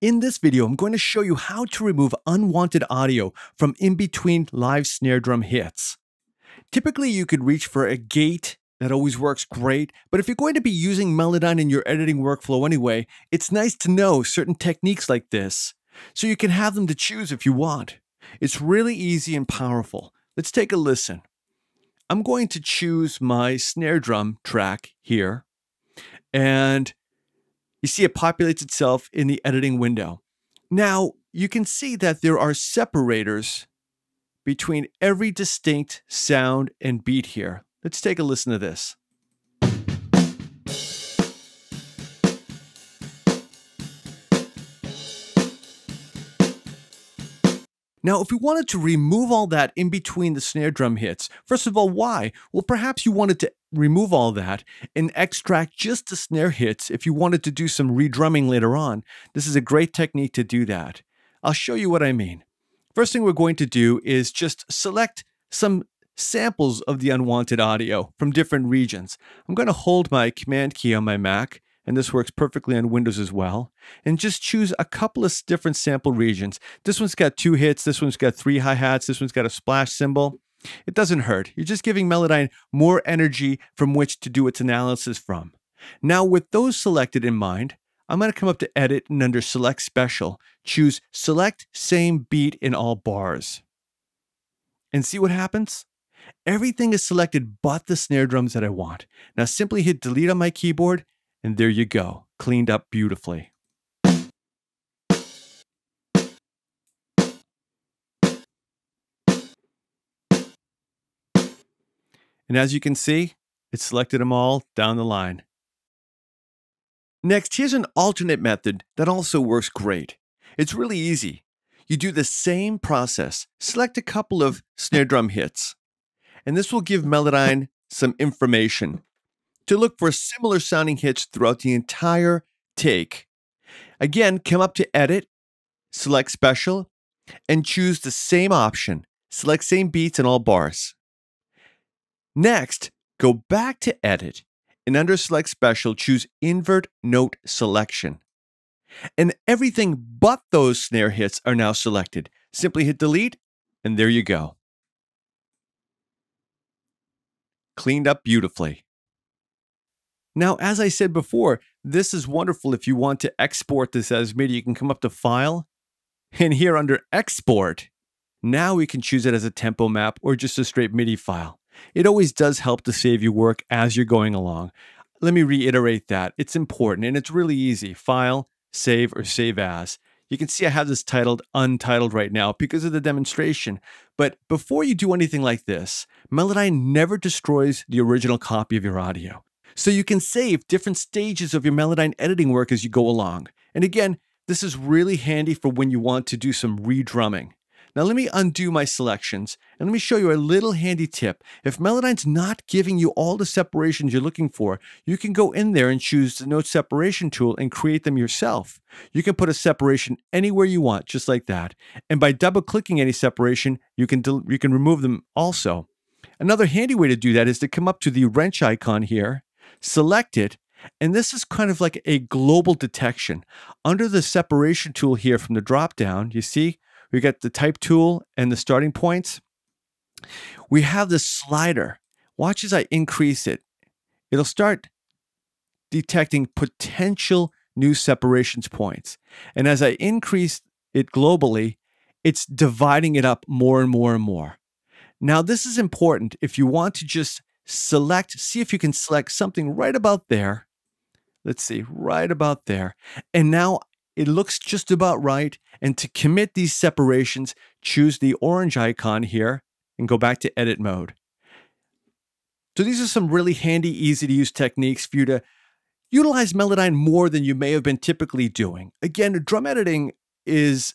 In this video, I'm going to show you how to remove unwanted audio from in between live snare drum hits. Typically, you could reach for a gate that always works great, but if you're going to be using Melodyne in your editing workflow anyway, it's nice to know certain techniques like this so you can have them to choose if you want. It's really easy and powerful. Let's take a listen. I'm going to choose my snare drum track here, and you see it populates itself in the editing window. Now, you can see that there are separators between every distinct sound and beat here. Let's take a listen to this. Now, if we wanted to remove all that in between the snare drum hits, first of all, why? Well, perhaps you wanted to remove all that and extract just the snare hits if you wanted to do some redrumming later on. This is a great technique to do that. I'll show you what I mean. First thing we're going to do is just select some samples of the unwanted audio from different regions. I'm going to hold my Command key on my Mac and this works perfectly on Windows as well. And just choose a couple of different sample regions. This one's got two hits, this one's got three hi-hats, this one's got a splash cymbal. It doesn't hurt. You're just giving Melodyne more energy from which to do its analysis from. Now, with those selected in mind, I'm going to come up to Edit and under Select Special, choose Select Same Beat in all bars. And see what happens? Everything is selected but the snare drums that I want. Now simply hit Delete on my keyboard and there you go, cleaned up beautifully. And as you can see, it selected them all down the line. Next, here's an alternate method that also works great. It's really easy. You do the same process. Select a couple of snare drum hits, and this will give Melodyne some information to look for similar sounding hits throughout the entire take. Again, come up to Edit, select Special, and choose the same option. Select Same Beats in all bars. Next, go back to Edit and under Select Special, choose Invert Note Selection. And everything but those snare hits are now selected. Simply hit Delete, and there you go. Cleaned up beautifully. Now, as I said before, this is wonderful if you want to export this as MIDI. You can come up to File, and here under Export, now we can choose it as a tempo map or just a straight MIDI file. It always does help to save you work as you're going along. Let me reiterate that. It's important and it's really easy. File, Save, or Save As. You can see I have this titled Untitled right now because of the demonstration. But before you do anything like this, Melodyne never destroys the original copy of your audio. So you can save different stages of your Melodyne editing work as you go along. And again, this is really handy for when you want to do some redrumming. Now let me undo my selections and let me show you a little handy tip. If Melodyne's not giving you all the separations you're looking for, you can go in there and choose the note separation tool and create them yourself. You can put a separation anywhere you want, just like that. And by double clicking any separation, you can, you can remove them also. Another handy way to do that is to come up to the wrench icon here select it, and this is kind of like a global detection. Under the separation tool here from the drop down, you see we got the type tool and the starting points. We have the slider. Watch as I increase it. It'll start detecting potential new separations points. And as I increase it globally, it's dividing it up more and more and more. Now, this is important if you want to just select, see if you can select something right about there. Let's see, right about there. And now it looks just about right. And to commit these separations, choose the orange icon here and go back to edit mode. So these are some really handy, easy to use techniques for you to utilize Melodyne more than you may have been typically doing. Again, drum editing is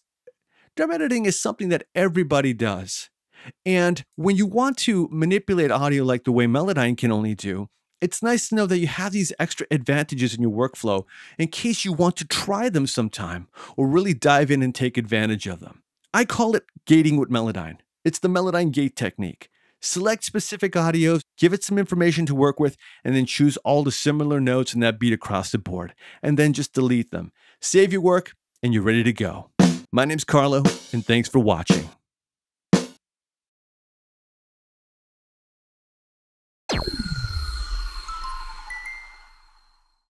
drum editing is something that everybody does. And when you want to manipulate audio like the way Melodyne can only do, it's nice to know that you have these extra advantages in your workflow in case you want to try them sometime or really dive in and take advantage of them. I call it gating with Melodyne. It's the Melodyne gate technique. Select specific audios, give it some information to work with, and then choose all the similar notes in that beat across the board, and then just delete them. Save your work, and you're ready to go. My name's Carlo, and thanks for watching.